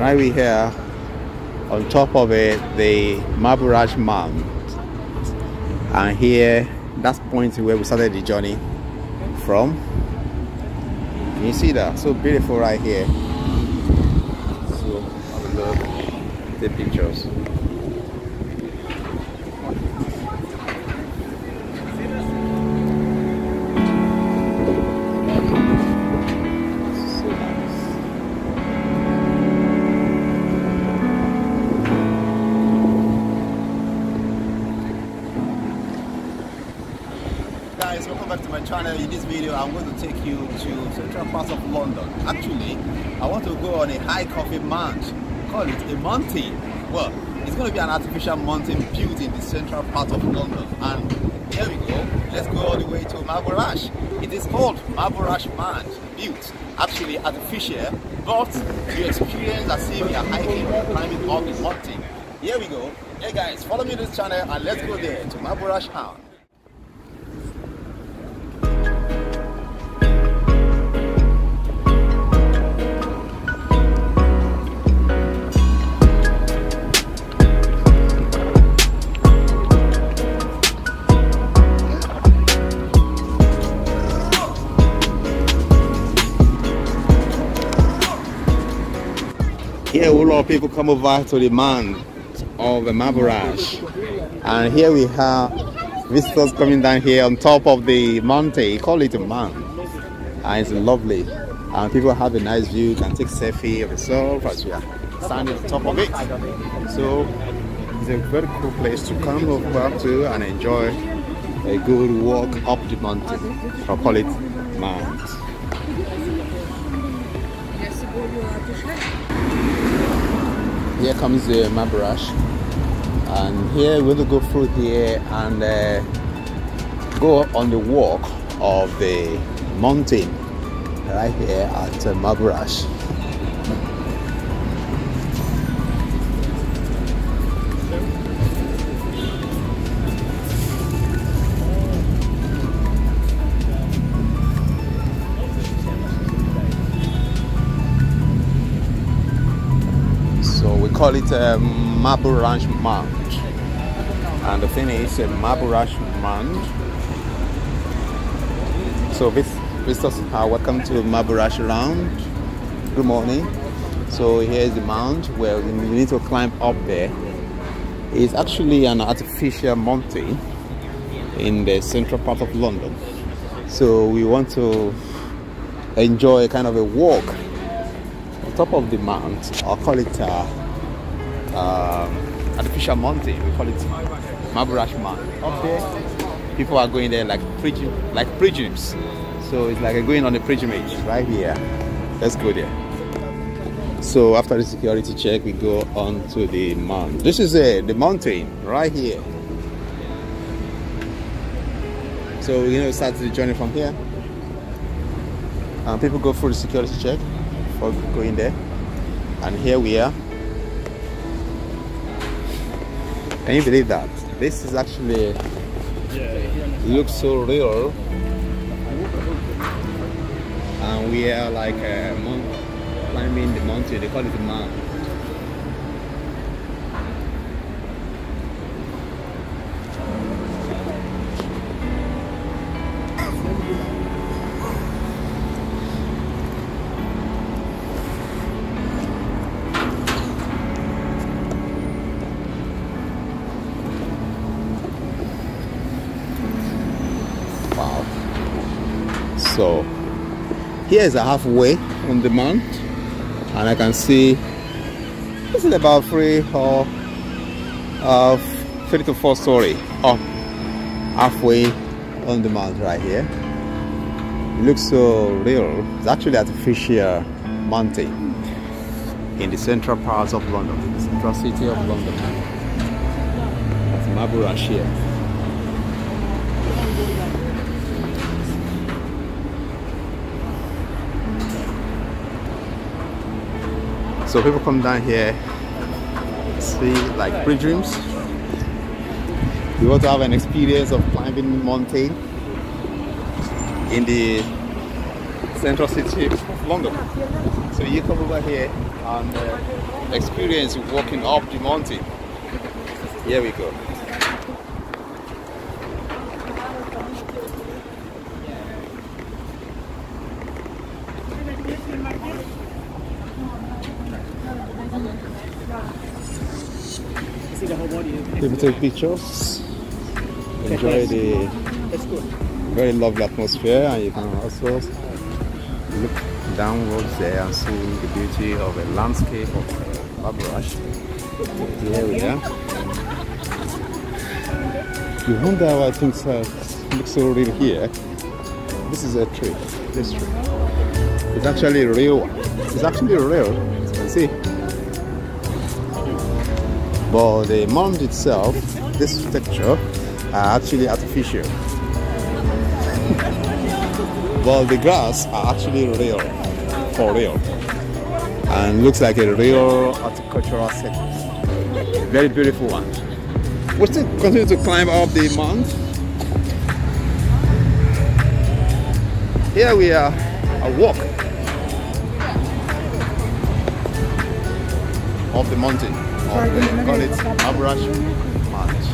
right we here on top of it the Marble Arch Mount. And here that's point where we started the journey from. Can you see that? So beautiful right here. So I love the pictures video i'm going to take you to central part of london. Actually i want to go on a high coffee mount call it a mountain. Well it's going to be an artificial mountain built in the central part of london. And here we go. Let's go all the way to Marble Arch it is called Marble Arch mount built actually artificial but you experience as if you are hiking or climbing up the mountain. Here we go. Hey guys follow me this channel and let's go there to town Here lot of people come over to the mount of the Marble Arch. And here we have visitors coming down here on top of the mountain. Call it a mount. And it's lovely. And people have a nice view, can take selfie of yourself as you are standing on top of it. So it's a very cool place to come over to and enjoy a good walk up the mountain. I'll call it Mount. Here comes the Marble Arch and here we're going to go through here and uh, go on the walk of the mountain right here at uh, Marble Arch call it a Marble Maburash Mount. And the thing is a Marble Maburash Mount so vis- visitors are welcome to Marble Maburash Lounge. Good morning. So here's the mount where we need to climb up there. It's actually an artificial mountain in the central part of London. So we want to enjoy kind of a walk on top of the mount. I'll call it uh, um, artificial mountain we call it Marble Arch Mount up there people are going there like pilgrim, like pilgrims. So it's like going on a pilgrimage right here. Let's go there. So after the security check we go on to the mount. This is it the mountain right here. So we're going to start the journey from here. And people go through the security check before going there. And here we are can you believe that? This is actually looks so real. And we are like uh, climbing the mountain they call it the mount here is a halfway on the mount, and I can see this is about three or uh, three to four story up halfway on the mount right here. It looks so real. It's actually artificial mountain in the central parts of London, the central city of London. That's Marble Arch here. So people come down here, see like pilgrims. You want to have an experience of climbing mountain in the central city of London. So you come over here and uh, experience walking up the mountain. Here we go. People take pictures, enjoy the very lovely atmosphere, and you can also look downwards there and see the beauty of a landscape of Marble Arch. Here we are. You wonder why things look so real here. This is a tree. This tree. It's actually a real one. It's actually real. You can see. But the mound itself, this texture, are actually artificial. but the grass are actually real, for real. And looks like a real horticultural setting. Very beautiful one. We still continue to climb up the mount. Here we are, a walk of the mountain. Of the, call it Marble Arch Mount.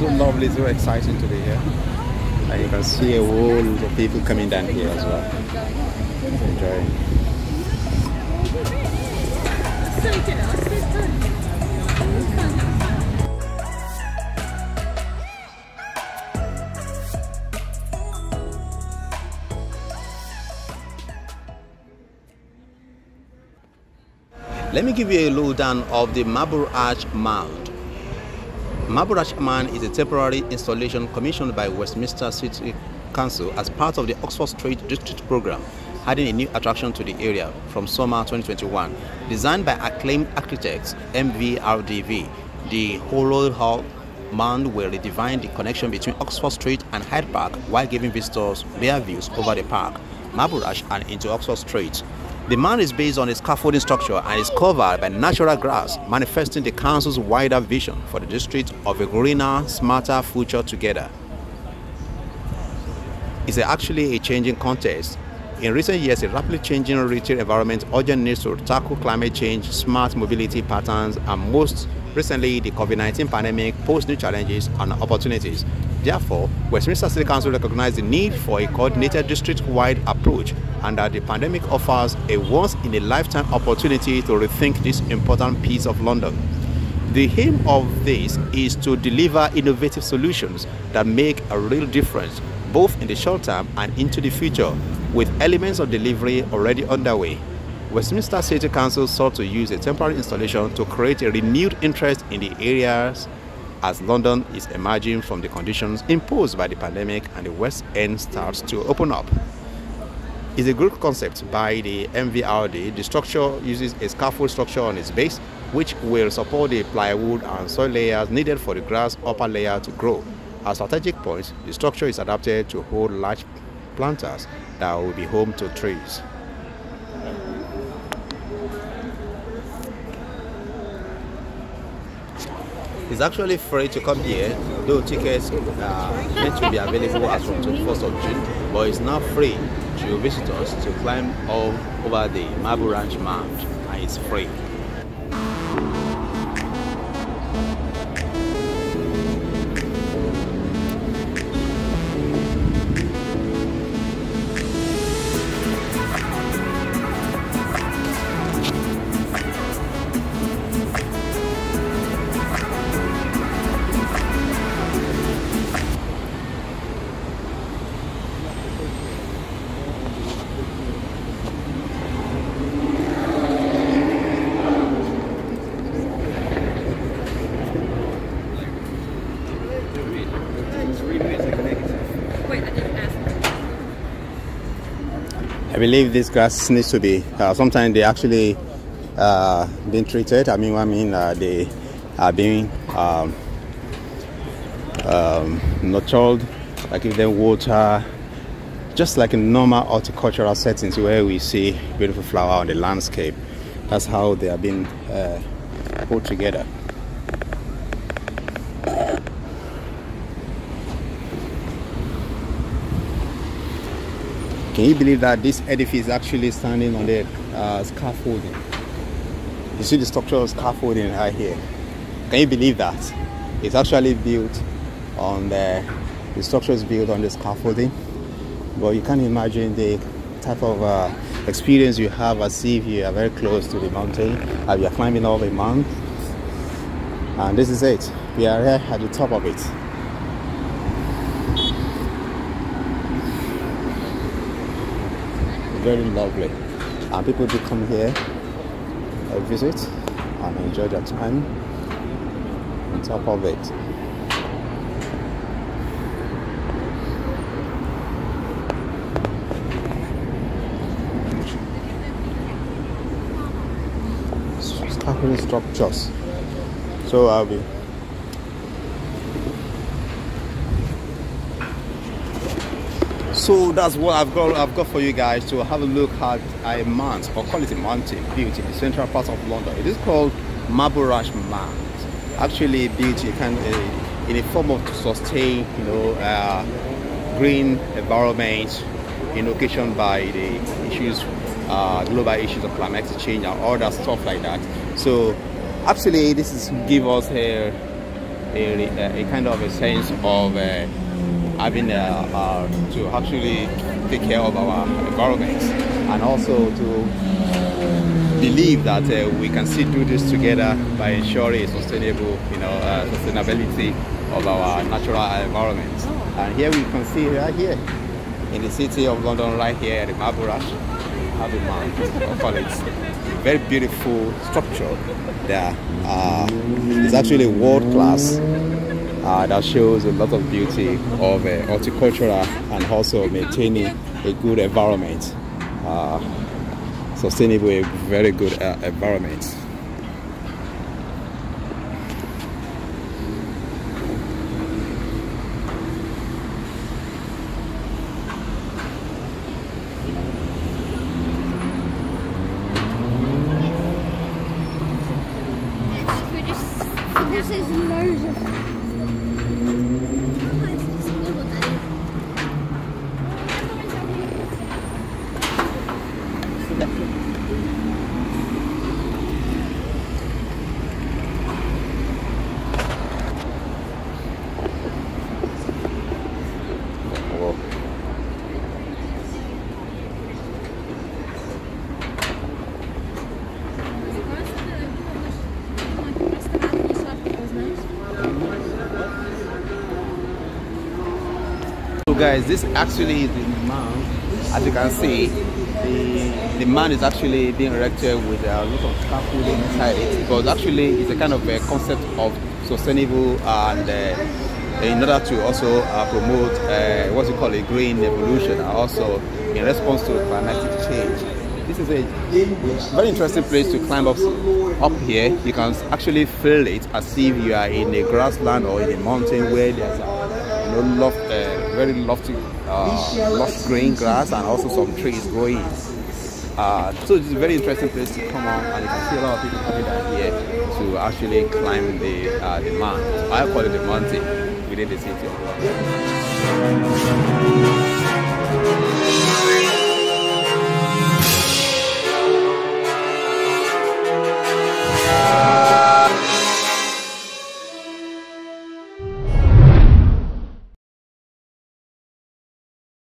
So lovely, so exciting to be here. And you can see a whole lot of people coming down here as well. Enjoying. Let me give you a lowdown of the Marble Arch Mound. Marble Arch Mound is a temporary installation commissioned by Westminster City Council as part of the Oxford Street District Program, adding a new attraction to the area from summer 2021. Designed by acclaimed architects MVRDV, the Hollow Hall Mound will redefine the connection between Oxford Street and Hyde Park while giving visitors rare views over the park, Marble Arch and into Oxford Street. The mound is based on a scaffolding structure and is covered by natural grass, manifesting the council's wider vision for the district of a greener, smarter future together. It's actually a changing context. In recent years, a rapidly changing retail environment urgent needs to tackle climate change, smart mobility patterns, and most recently, the COVID-19 pandemic posed new challenges and opportunities. Therefore, Westminster City Council recognized the need for a coordinated district-wide approach and that the pandemic offers a once-in-a-lifetime opportunity to rethink this important piece of London. The aim of this is to deliver innovative solutions that make a real difference, both in the short term and into the future, with elements of delivery already underway. Westminster City Council sought to use a temporary installation to create a renewed interest in the areas as London is emerging from the conditions imposed by the pandemic and the West End starts to open up. It's a good concept by the MVRD. The structure uses a scaffold structure on its base, which will support the plywood and soil layers needed for the grass upper layer to grow. At strategic points, the structure is adapted to hold large planters that will be home to trees. It's actually free to come here, though tickets are meant to be available as from 21st of June, but it's now free to visitors to climb all over the Marble Arch Mound, and it's free. I believe this grass needs to be. Uh, sometimes they actually uh, being treated. I mean, I mean uh, they are being um, um, nurtured. I give them water, just like in normal horticultural settings where we see beautiful flower on the landscape. That's how they are being uh, put together. Can you believe that this edifice is actually standing on the uh, scaffolding? You see the structural scaffolding right here. Can you believe that? It's actually built on the, the structure is built on the scaffolding. But you can imagine the type of uh, experience you have as if you are very close to the mountain and you are climbing up a mountain. And this is it. We are here at the top of it. Very lovely. And people do come here uh, visit and enjoy their time on top of it. Structures. So I'll be so that's what I've got I've got for you guys to have a look at a mount or call it a mountain built in the central part of London. It is called Marble Mount. Actually built in, in a form of to sustain you know uh, green environment in occasion by the issues uh, global issues of climate change and all that stuff like that. So actually, this is give us a, a, a kind of a sense of uh, having uh, uh, to actually take care of our environment and also to believe that uh, we can still do this together by ensuring a sustainable, you know, uh, sustainability of our natural environment. And here we can see right here in the city of London, right here at the Marble Arch, have a very beautiful structure that uh, is actually world class uh, that shows a lot of beauty of uh, horticultural and also maintaining a good environment, uh, sustainable, a very good uh, environment. This is immersive. Guys this actually is the man as you can see the the man is actually being erected with a lot of scaffolding inside it because actually it's a kind of a concept of sustainable and uh, in order to also uh, promote uh, what you call a green evolution and also in response to climatic change. This is a very interesting place to climb up up here. You can actually feel it as if you are in a grassland or in a mountain where there's a know, loft, uh, very lofty, uh, lush green grass and also some trees growing. Uh, so it's a very interesting place to come on and you can see a lot of people coming down here to actually climb the, uh, the mountain. I call it the mountain within the city of Yeah.